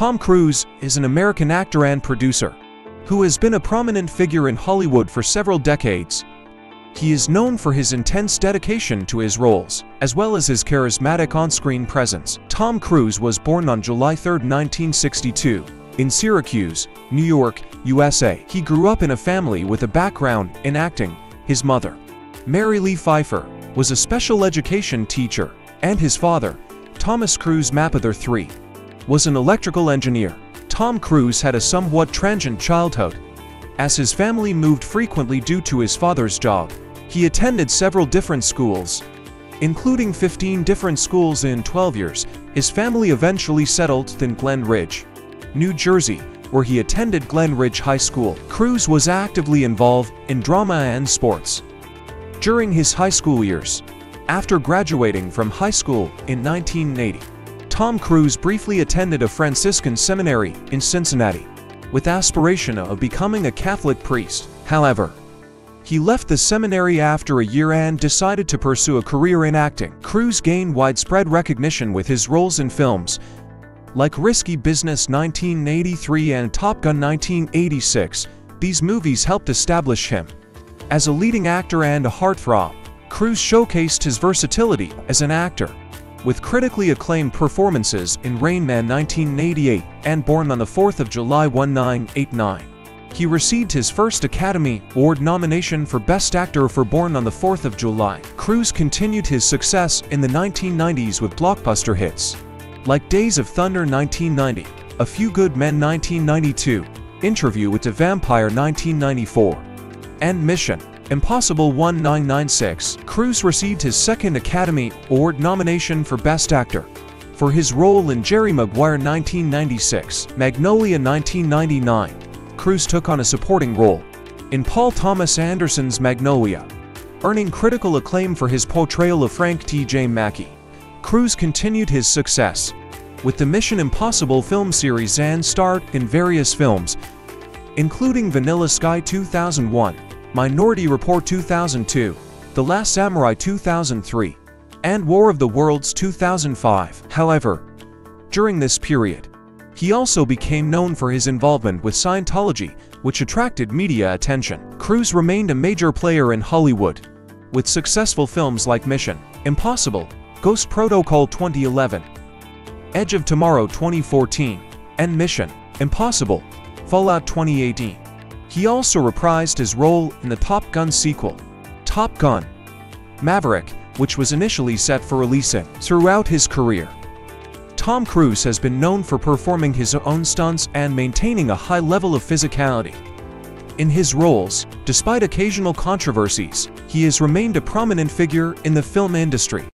Tom Cruise is an American actor and producer who has been a prominent figure in Hollywood for several decades. He is known for his intense dedication to his roles, as well as his charismatic on-screen presence. Tom Cruise was born on July 3, 1962, in Syracuse, New York, USA. He grew up in a family with a background in acting. His mother, Mary Lee Pfeiffer, was a special education teacher, and his father, Thomas Cruise Mapother III, was an electrical engineer. Tom Cruise had a somewhat transient childhood. As his family moved frequently due to his father's job, he attended several different schools. Including 15 different schools in 12 years, his family eventually settled in Glen Ridge, New Jersey, where he attended Glen Ridge High School. Cruise was actively involved in drama and sports. During his high school years, after graduating from high school in 1980, Tom Cruise briefly attended a Franciscan seminary in Cincinnati, with aspiration of becoming a Catholic priest. However, he left the seminary after a year and decided to pursue a career in acting. Cruise gained widespread recognition with his roles in films like Risky Business 1983 and Top Gun 1986. These movies helped establish him as a leading actor and a heartthrob. Cruise showcased his versatility as an actor, with critically acclaimed performances in Rain Man 1988 and Born on the 4th of July 1989. He received his first Academy Award nomination for Best Actor for Born on the 4th of July. Cruise continued his success in the 1990s with blockbuster hits like Days of Thunder 1990, A Few Good Men 1992, Interview with the Vampire 1994, and Mission Impossible 1996. Cruise received his second Academy Award nomination for Best Actor for his role in Jerry Maguire 1996, Magnolia 1999. Cruise took on a supporting role in Paul Thomas Anderson's Magnolia, earning critical acclaim for his portrayal of Frank T.J. Mackey. Cruise continued his success with the Mission Impossible film series and starred in various films, including Vanilla Sky 2001, Minority Report 2002, The Last Samurai 2003, and War of the Worlds 2005. However, during this period, he also became known for his involvement with Scientology, which attracted media attention. Cruise remained a major player in Hollywood, with successful films like Mission Impossible, Ghost Protocol 2011, Edge of Tomorrow 2014, and Mission Impossible Fallout 2018. He also reprised his role in the Top Gun sequel, Top Gun Maverick, which was initially set for release in. Throughout his career, Tom Cruise has been known for performing his own stunts and maintaining a high level of physicality. In his roles, despite occasional controversies, he has remained a prominent figure in the film industry.